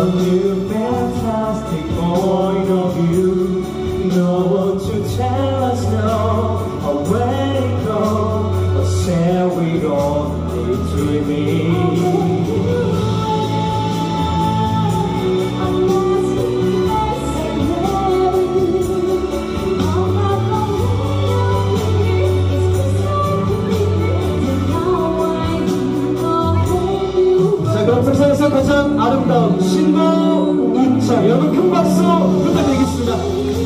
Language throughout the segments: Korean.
A new fantastic point of 세상에서 가장 아름다운 신보 인자 여러분 큰 박수 부탁드리겠습니다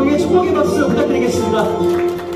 주인공에게 축복의 박수 부탁드리겠습니다